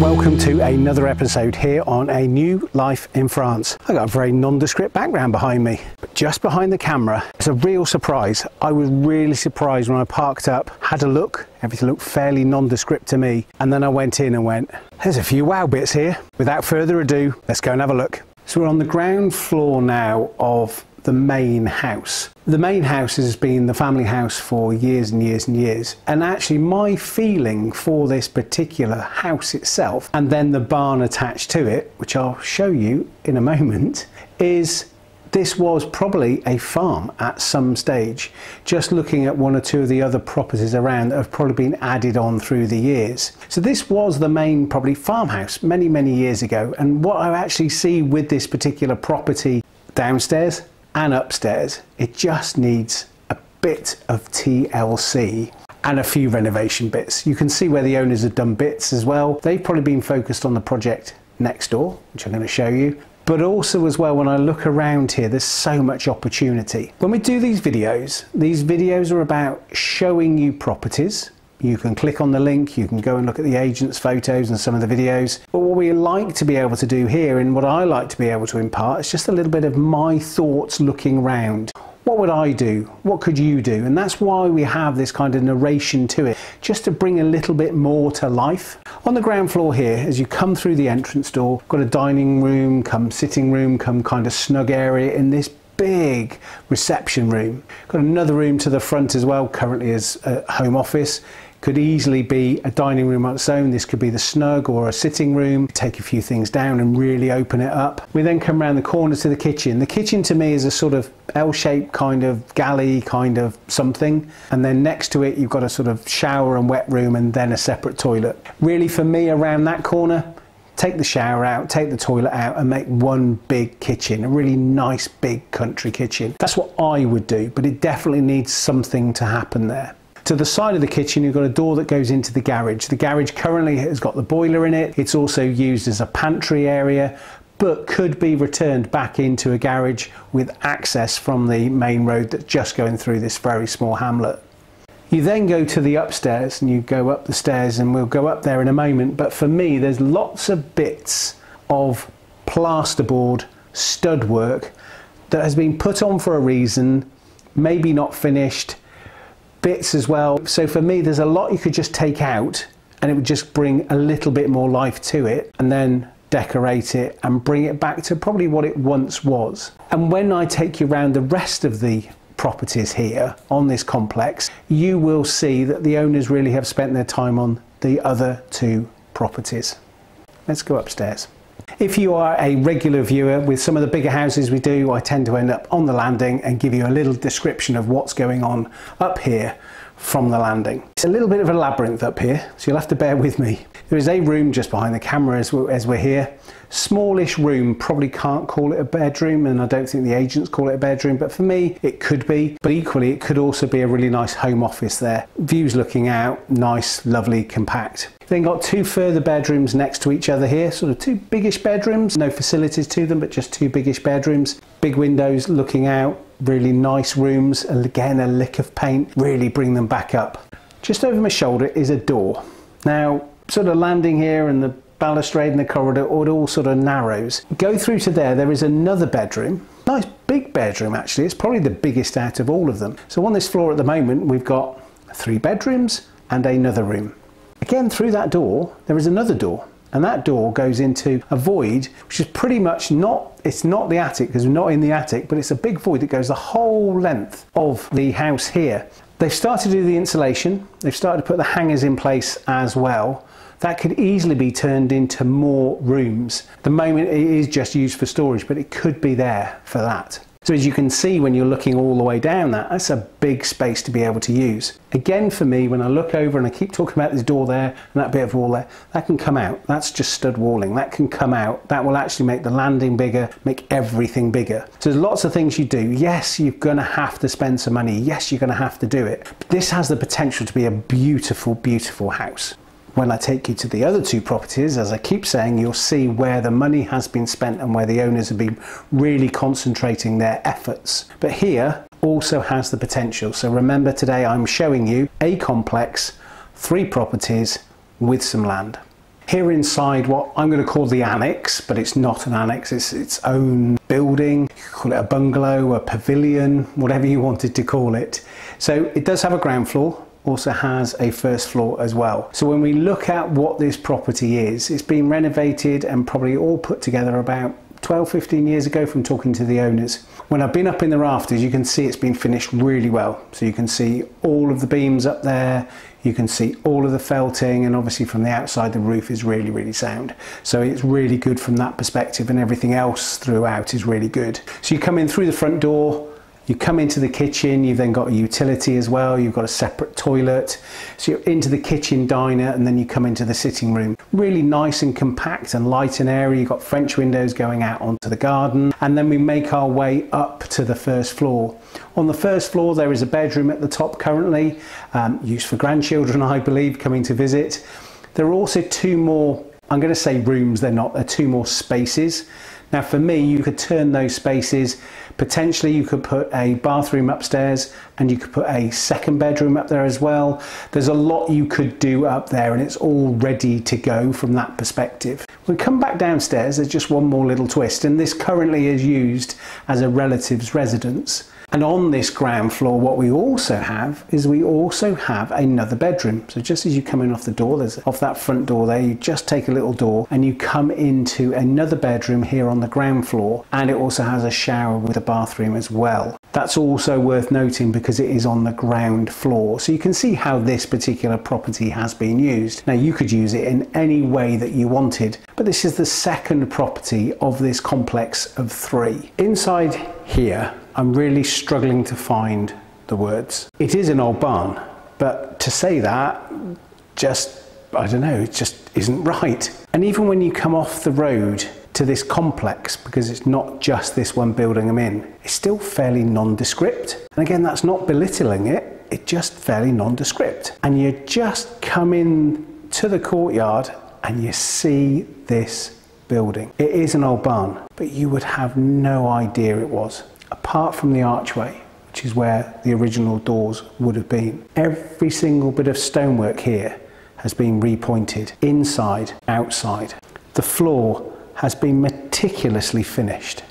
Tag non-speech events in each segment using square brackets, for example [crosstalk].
welcome to another episode here on A New Life in France. I've got a very nondescript background behind me, but just behind the camera, it's a real surprise. I was really surprised when I parked up, had a look, everything looked fairly nondescript to me, and then I went in and went, there's a few wow bits here. Without further ado, let's go and have a look. So we're on the ground floor now of the main house. The main house has been the family house for years and years and years. And actually, my feeling for this particular house itself, and then the barn attached to it, which I'll show you in a moment, is this was probably a farm at some stage. Just looking at one or two of the other properties around that have probably been added on through the years. So this was the main probably farmhouse many, many years ago. And what I actually see with this particular property downstairs and upstairs, it just needs a bit of TLC and a few renovation bits. You can see where the owners have done bits as well. They've probably been focused on the project next door, which I'm going to show you. But also as well, when I look around here, there's so much opportunity. When we do these videos, these videos are about showing you properties, you can click on the link, you can go and look at the agent's photos and some of the videos. But what we like to be able to do here and what I like to be able to impart is just a little bit of my thoughts looking round. What would I do? What could you do? And that's why we have this kind of narration to it, just to bring a little bit more to life. On the ground floor here, as you come through the entrance door, got a dining room, come sitting room, come kind of snug area in this big reception room. Got another room to the front as well, currently as a uh, home office could easily be a dining room on its own. This could be the snug or a sitting room. Take a few things down and really open it up. We then come around the corner to the kitchen. The kitchen to me is a sort of L-shaped kind of galley kind of something. And then next to it, you've got a sort of shower and wet room and then a separate toilet. Really for me around that corner, take the shower out, take the toilet out and make one big kitchen, a really nice big country kitchen. That's what I would do, but it definitely needs something to happen there. To the side of the kitchen, you've got a door that goes into the garage. The garage currently has got the boiler in it. It's also used as a pantry area, but could be returned back into a garage with access from the main road that's just going through this very small hamlet. You then go to the upstairs and you go up the stairs and we'll go up there in a moment. But for me, there's lots of bits of plasterboard stud work that has been put on for a reason, maybe not finished, bits as well. So for me, there's a lot you could just take out and it would just bring a little bit more life to it and then decorate it and bring it back to probably what it once was. And when I take you around the rest of the properties here on this complex, you will see that the owners really have spent their time on the other two properties. Let's go upstairs. If you are a regular viewer with some of the bigger houses we do, I tend to end up on the landing and give you a little description of what's going on up here from the landing. It's a little bit of a labyrinth up here, so you'll have to bear with me. There is a room just behind the camera as we're, as we're here. Smallish room, probably can't call it a bedroom, and I don't think the agents call it a bedroom, but for me, it could be. But equally, it could also be a really nice home office there. Views looking out, nice, lovely, compact. Then got two further bedrooms next to each other here, sort of two biggish bedrooms, no facilities to them, but just two biggish bedrooms. Big windows looking out, really nice rooms, again a lick of paint, really bring them back up. Just over my shoulder is a door. Now, sort of landing here and the balustrade and the corridor, it all sort of narrows. Go through to there, there is another bedroom. Nice big bedroom actually, it's probably the biggest out of all of them. So on this floor at the moment, we've got three bedrooms and another room. Again, through that door, there is another door. And that door goes into a void, which is pretty much not, it's not the attic because we're not in the attic, but it's a big void that goes the whole length of the house here. They've started to do the insulation. They've started to put the hangers in place as well. That could easily be turned into more rooms. the moment it is just used for storage, but it could be there for that. So as you can see when you're looking all the way down that, that's a big space to be able to use. Again for me, when I look over and I keep talking about this door there and that bit of wall there, that can come out. That's just stud walling. That can come out. That will actually make the landing bigger, make everything bigger. So there's lots of things you do. Yes, you're going to have to spend some money. Yes, you're going to have to do it. But this has the potential to be a beautiful, beautiful house. When I take you to the other two properties, as I keep saying, you'll see where the money has been spent and where the owners have been really concentrating their efforts. But here also has the potential. So remember today I'm showing you a complex, three properties with some land. Here inside what I'm going to call the annex, but it's not an annex, it's its own building. You call it a bungalow, a pavilion, whatever you wanted to call it. So it does have a ground floor, also has a first floor as well. So when we look at what this property is, it's been renovated and probably all put together about 12, 15 years ago from talking to the owners. When I've been up in the rafters, you can see it's been finished really well. So you can see all of the beams up there, you can see all of the felting, and obviously from the outside, the roof is really, really sound. So it's really good from that perspective, and everything else throughout is really good. So you come in through the front door, you come into the kitchen, you've then got a utility as well, you've got a separate toilet. So you're into the kitchen diner and then you come into the sitting room. Really nice and compact and light and airy. You've got French windows going out onto the garden. And then we make our way up to the first floor. On the first floor, there is a bedroom at the top currently, um, used for grandchildren, [laughs] I believe, coming to visit. There are also two more, I'm going to say rooms, they're not, they're two more spaces. Now for me, you could turn those spaces, potentially you could put a bathroom upstairs and you could put a second bedroom up there as well. There's a lot you could do up there and it's all ready to go from that perspective. When we come back downstairs, there's just one more little twist and this currently is used as a relative's residence. And on this ground floor, what we also have is we also have another bedroom. So just as you come in off the door, there's off that front door there, you just take a little door and you come into another bedroom here on the ground floor. And it also has a shower with a bathroom as well. That's also worth noting because it is on the ground floor. So you can see how this particular property has been used. Now you could use it in any way that you wanted, but this is the second property of this complex of three. Inside here, I'm really struggling to find the words. It is an old barn, but to say that just, I don't know, it just isn't right. And even when you come off the road to this complex, because it's not just this one building I'm in, it's still fairly nondescript. And again, that's not belittling it, it's just fairly nondescript. And you just come in to the courtyard and you see this building. It is an old barn, but you would have no idea it was apart from the archway, which is where the original doors would have been. Every single bit of stonework here has been repointed, inside, outside. The floor has been meticulously finished.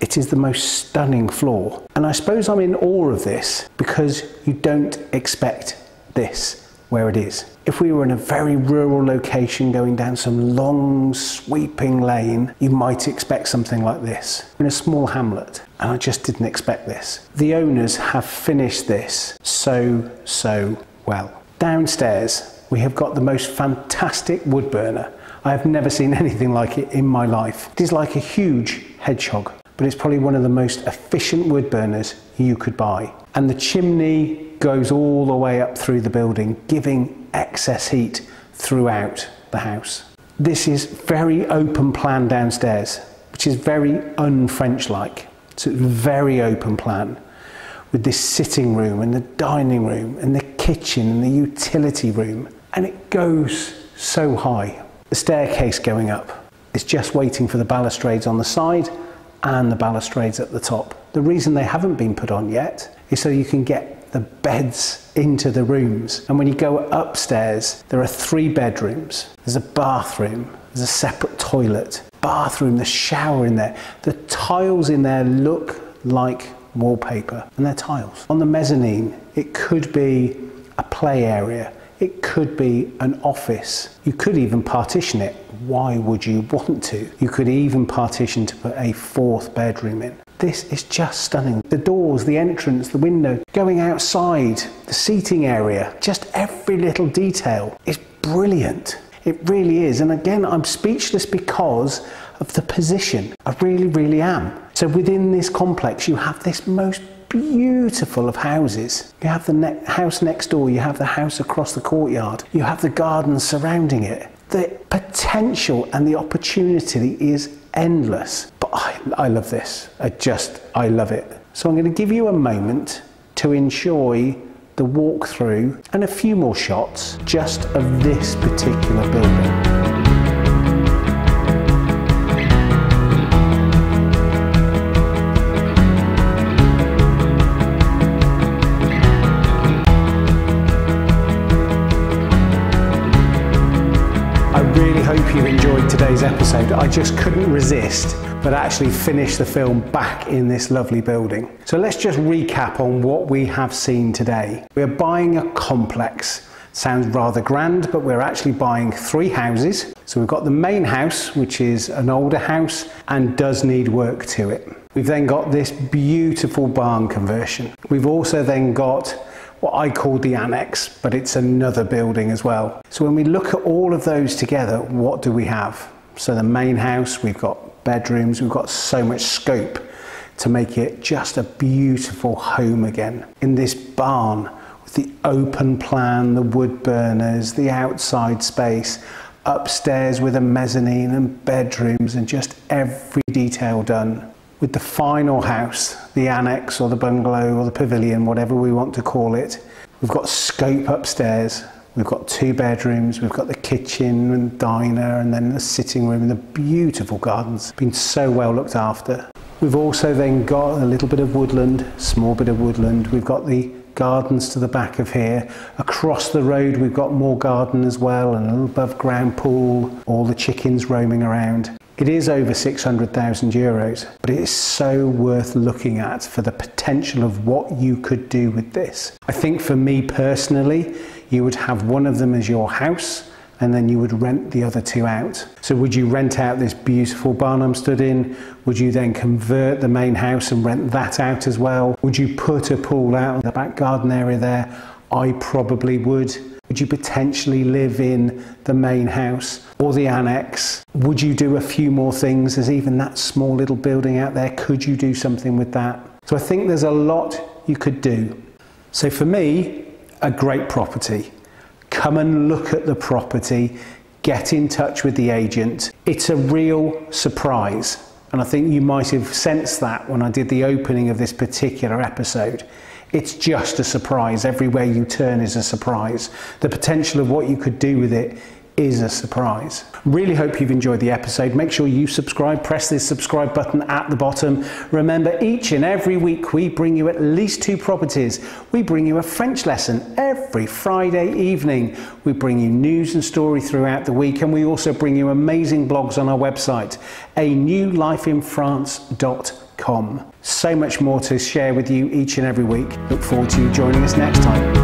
It is the most stunning floor. And I suppose I'm in awe of this because you don't expect this where it is. If we were in a very rural location going down some long sweeping lane, you might expect something like this. In a small hamlet, and I just didn't expect this. The owners have finished this so, so well. Downstairs, we have got the most fantastic wood burner. I have never seen [laughs] anything like it in my life. It is like a huge hedgehog, but it's probably one of the most efficient wood burners you could buy. And the chimney goes all the way up through the building, giving excess heat throughout the house. This is very open plan downstairs, which is very un-French like. So it's very open plan with this sitting room and the dining room and the kitchen and the utility room. And it goes so high. The staircase going up is just waiting for the balustrades on the side and the balustrades at the top. The reason they haven't been put on yet is so you can get the beds into the rooms. And when you go upstairs, there are three bedrooms. There's a bathroom, there's a separate toilet, bathroom, the shower in there. The tiles in there look like wallpaper and they're tiles. On the mezzanine, it could be a play area. It could be an office. You could even partition it. Why would you want to? You could even partition to put a fourth bedroom in. This is just stunning. The doors, the entrance, the window, going outside, the seating area, just every little detail is brilliant. It really is. And again, I'm speechless because of the position. I really, really am. So within this complex, you have this most beautiful of houses. You have the ne house next door, you have the house across the courtyard, you have the gardens surrounding it. The potential and the opportunity is endless. I, I love this. I just, I love it. So I'm going to give you a moment to enjoy the walkthrough and a few more shots just of this particular building. I really hope you enjoyed today's episode. I just couldn't resist but actually finish the film back in this lovely building. So let's just recap on what we have seen today. We're buying a complex. Sounds rather grand, but we're actually buying three houses. So we've got the main house, which is an older house and does need work to it. We've then got this beautiful barn conversion. We've also then got what I call the annex, but it's another building as well. So when we look at all of those together, what do we have? So the main house, we've got bedrooms, we've got so much scope to make it just a beautiful home again. In this barn, with the open plan, the wood burners, the outside space, upstairs with a mezzanine and bedrooms and just every detail done with the final house, the annex or the bungalow or the pavilion, whatever we want to call it. We've got scope upstairs. We've got two bedrooms, we've got the kitchen and diner and then the sitting room and the beautiful gardens. Been so well looked after. We've also then got a little bit of woodland, small bit of woodland. We've got the gardens to the back of here. Across the road we've got more garden as well and an above ground pool, all the chickens roaming around. It is over 600,000 euros, but it is so worth looking at for the potential of what you could do with this. I think for me personally, you would have one of them as your house and then you would rent the other two out. So would you rent out this beautiful barn I'm stood in? Would you then convert the main house and rent that out as well? Would you put a pool out in the back garden area there? I probably would. Would you potentially live in the main house or the annex? Would you do a few more things? There's even that small little building out there. Could you do something with that? So I think there's a lot you could do. So for me, a great property. Come and look at the property, get in touch with the agent. It's a real surprise. And I think you might have sensed that when I did the opening of this particular episode. It's just a surprise. Everywhere you turn is a surprise. The potential of what you could do with it is a surprise. Really hope you've enjoyed the episode. Make sure you subscribe, press this subscribe button at the bottom. Remember, each and every week we bring you at least two properties. We bring you a French lesson every Friday evening. We bring you news and story throughout the week, and we also bring you amazing blogs on our website, a new life in newlifeinfrance.com so much more to share with you each and every week. Look forward to you joining us next time.